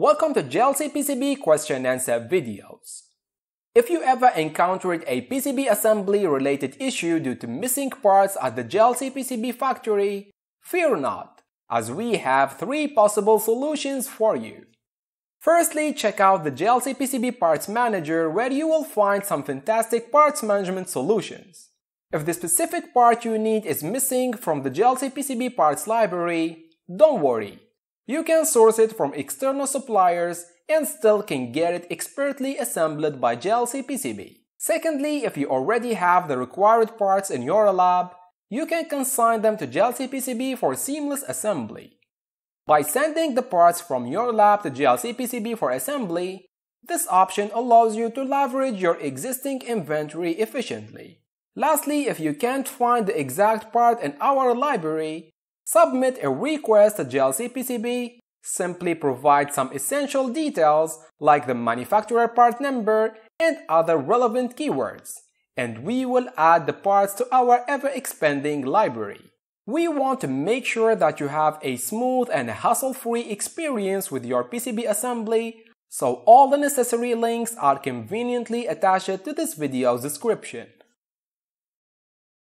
Welcome to JLC PCB question and answer videos. If you ever encountered a PCB assembly related issue due to missing parts at the JLC PCB factory, fear not, as we have three possible solutions for you. Firstly, check out the JLC PCB Parts Manager where you will find some fantastic parts management solutions. If the specific part you need is missing from the JLC PCB parts library, don't worry. You can source it from external suppliers and still can get it expertly assembled by JLC PCB. Secondly, if you already have the required parts in your lab, you can consign them to JLC PCB for seamless assembly. By sending the parts from your lab to JLC PCB for assembly, this option allows you to leverage your existing inventory efficiently. Lastly, if you can't find the exact part in our library, submit a request to JLC PCB, simply provide some essential details like the manufacturer part number and other relevant keywords, and we will add the parts to our ever-expanding library. We want to make sure that you have a smooth and hassle-free experience with your PCB assembly, so all the necessary links are conveniently attached to this video's description.